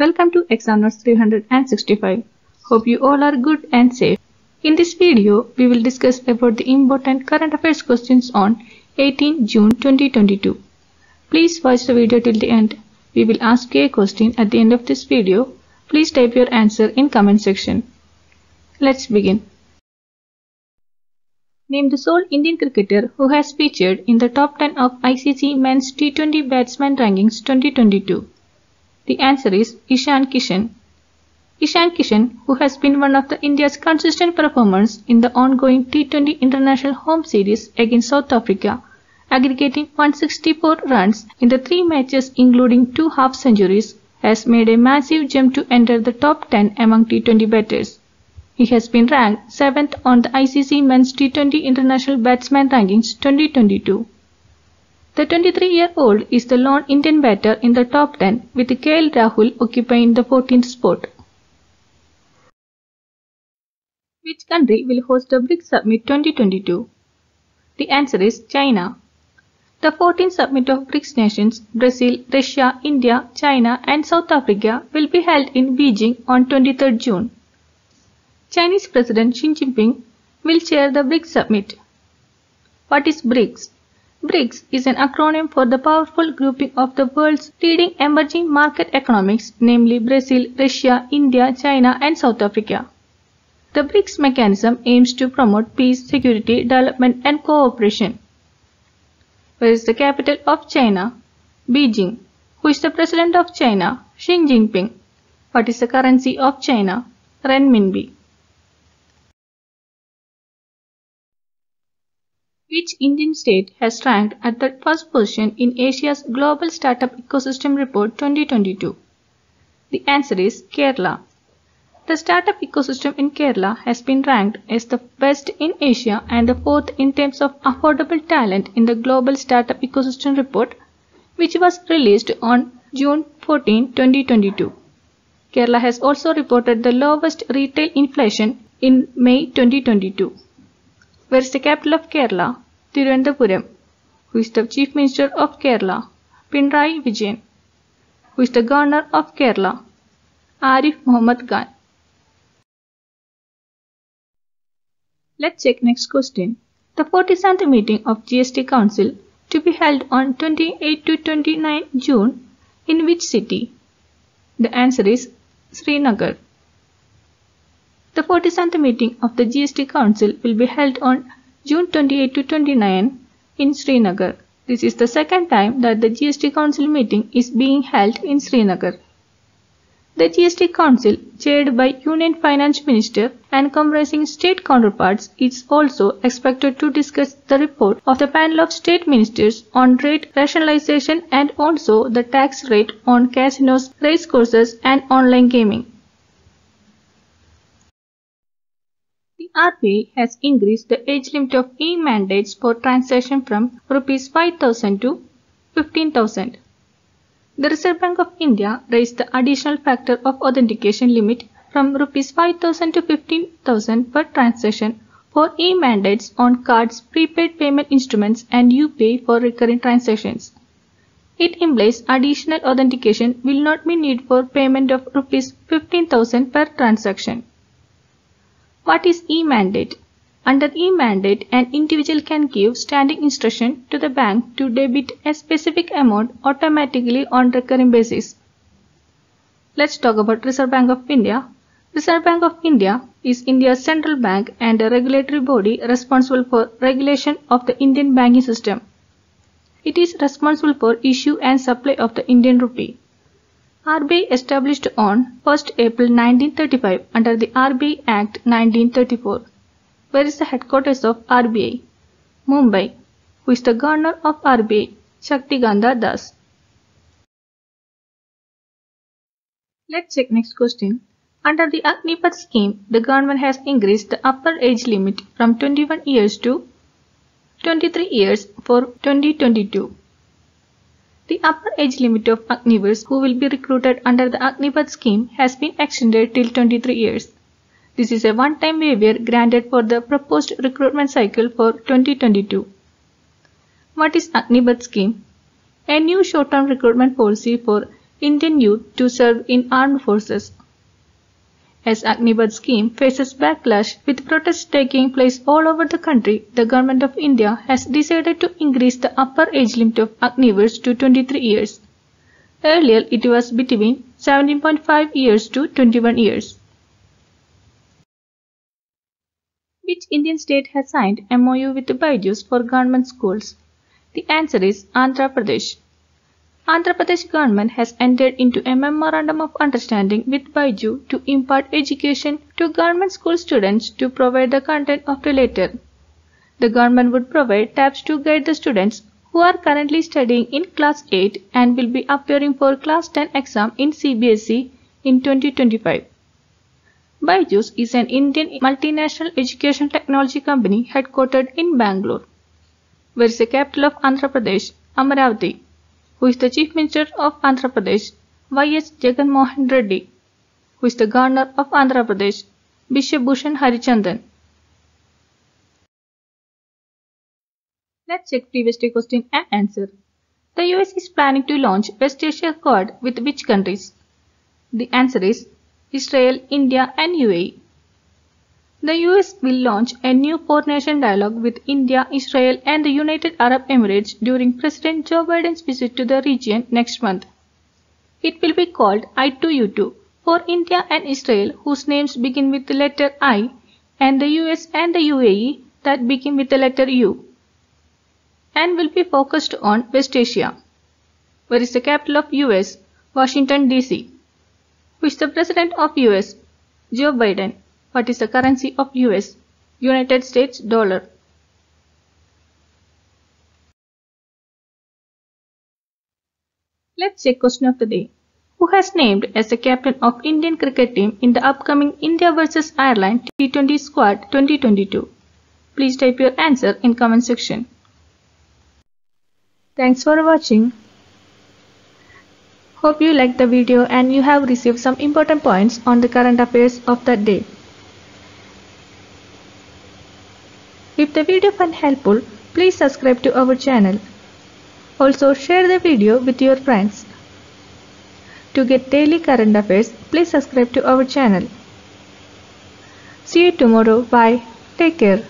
Welcome to Exam Notes 365. Hope you all are good and safe. In this video, we will discuss about the important current affairs questions on 18 June 2022. Please watch the video till the end. We will ask you a question at the end of this video. Please type your answer in comment section. Let's begin. Name the sole Indian cricketer who has featured in the top 10 of ICC Men's T20 Batsman Rankings 2022. The answer is Ishan Kishan. Ishan Kishan, who has been one of the India's consistent performers in the ongoing T20 International Home Series against South Africa, aggregating 164 runs in the three matches including two half centuries, has made a massive jump to enter the top 10 among T20 batters. He has been ranked 7th on the ICC Men's T20 International Batsman Rankings 2022. The 23-year-old is the lone Indian batter in the top 10 with KL Rahul occupying the 14th spot. Which country will host the BRICS Summit 2022? The answer is China. The 14th summit of BRICS nations, Brazil, Russia, India, China and South Africa will be held in Beijing on 23rd June. Chinese President Xi Jinping will chair the BRICS summit. What is BRICS? BRICS is an acronym for the powerful grouping of the world's leading emerging market economies, namely Brazil, Russia, India, China and South Africa. The BRICS mechanism aims to promote peace, security, development and cooperation. Where is the capital of China? Beijing. Who is the president of China? Xi Jinping. What is the currency of China? Renminbi. Which Indian state has ranked at the first position in Asia's Global Startup Ecosystem Report 2022? The answer is Kerala. The startup ecosystem in Kerala has been ranked as the best in Asia and the fourth in terms of affordable talent in the Global Startup Ecosystem Report, which was released on June 14, 2022. Kerala has also reported the lowest retail inflation in May 2022. Where is the capital of Kerala? Thiruvananthapuram. Who is the Chief Minister of Kerala? Pinarayi Vijayan. Who is the Governor of Kerala? Arif Muhammad Khan. Let's check next question. The 47th meeting of GST Council to be held on 28 to 29 June in which city? The answer is Srinagar. The 47th meeting of the GST Council will be held on June 28 to 29 in Srinagar. This is the second time that the GST Council meeting is being held in Srinagar. The GST Council, chaired by Union Finance Minister and comprising state counterparts, is also expected to discuss the report of the panel of state ministers on rate rationalization and also the tax rate on casinos, racecourses and online gaming. RBI has increased the age limit of e-mandates for transaction from Rs 5000 to 15000. The Reserve Bank of India raised the additional factor of authentication limit from Rs 5000 to 15000 per transaction for e-mandates on cards, prepaid payment instruments and UPI for recurring transactions. It implies additional authentication will not be needed for payment of Rs 15,000 per transaction. What is e-mandate? Under e-mandate, an individual can give standing instruction to the bank to debit a specific amount automatically on recurring basis. Let's talk about Reserve Bank of India. Reserve Bank of India is India's central bank and a regulatory body responsible for regulation of the Indian banking system. It is responsible for issue and supply of the Indian rupee. RBI established on 1st April 1935 under the RBI Act 1934. Where is the headquarters of RBI? Mumbai. Who is the governor of RBI? Shaktikanta Das. Let's check next question. Under the Agnipath scheme, the government has increased the upper age limit from 21 years to 23 years for 2022. The upper age limit of Agniveers who will be recruited under the Agnipath scheme has been extended till 23 years. This is a one-time waiver granted for the proposed recruitment cycle for 2022. What is Agnipath scheme? A new short-term recruitment policy for Indian youth to serve in armed forces. As Agnipath scheme faces backlash with protests taking place all over the country, the Government of India has decided to increase the upper age limit of Agniveers to 23 years. Earlier it was between 17.5 years to 21 years. Which Indian state has signed MOU with the Byju's for government schools? The answer is Andhra Pradesh. Andhra Pradesh government has entered into a memorandum of understanding with Byju to impart education to government school students to provide the content of the latter. The government would provide tabs to guide the students who are currently studying in class 8 and will be appearing for class 10 exam in CBSE in 2025. Byju's is an Indian multinational education technology company headquartered in Bangalore. Where is the capital of Andhra Pradesh? Amaravati who is the Chief Minister of Andhra Pradesh, Y.S. Jagan Mohan Reddy, who is the Governor of Andhra Pradesh, Biswabhusan Harichandan. Let's check previous day question and answer. The US is planning to launch West Asia Quad with which countries? The answer is Israel, India and UAE. The US will launch a new four-nation dialogue with India, Israel and the United Arab Emirates during President Joe Biden's visit to the region next month. It will be called I2U2 for India and Israel whose names begin with the letter I and the US and the UAE that begin with the letter U and will be focused on West Asia. Where is the capital of US? Washington DC. Who is the president of US? Joe Biden. What is the currency of US? United States dollar. Let's check question of the day. Who has named as the captain of Indian cricket team in the upcoming India vs Ireland T20 squad 2022? Please type your answer in comment section. Thanks for watching. Hope you liked the video and you have received some important points on the current affairs of that day. If the video found helpful, please subscribe to our channel. Also share the video with your friends. To get daily current affairs, please subscribe to our channel. See you tomorrow. Bye. Take care.